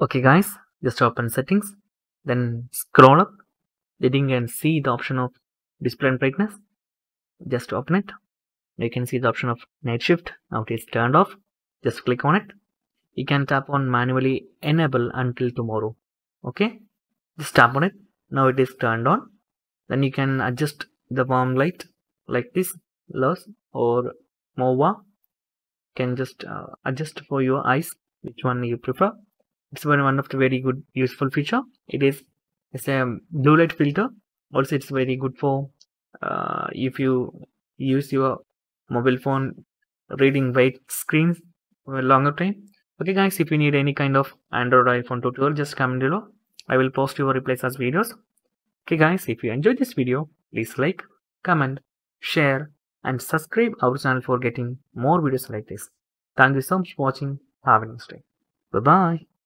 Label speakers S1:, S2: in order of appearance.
S1: okay guys just open settings then scroll up. Then you can see the option of display and brightness. Just open it. You can see the option of night shift. Now it is turned off. Just click on it. You can tap on manually enable until tomorrow. Okay? Just tap on it. Now it is turned on. Then you can adjust the warm light like this loss or mova. Can just uh, adjust for your eyes which one you prefer it's one of the very good useful feature. It is it's a blue light filter. Also it's very good for uh, if you use your mobile phone reading white screens for a longer time. Okay guys if you need any kind of android iphone tutorial just comment below. I will post your replies as videos. Okay guys if you enjoyed this video please like comment share and subscribe our channel for getting more videos like this. Thank you so much for watching. Have a nice day. Bye bye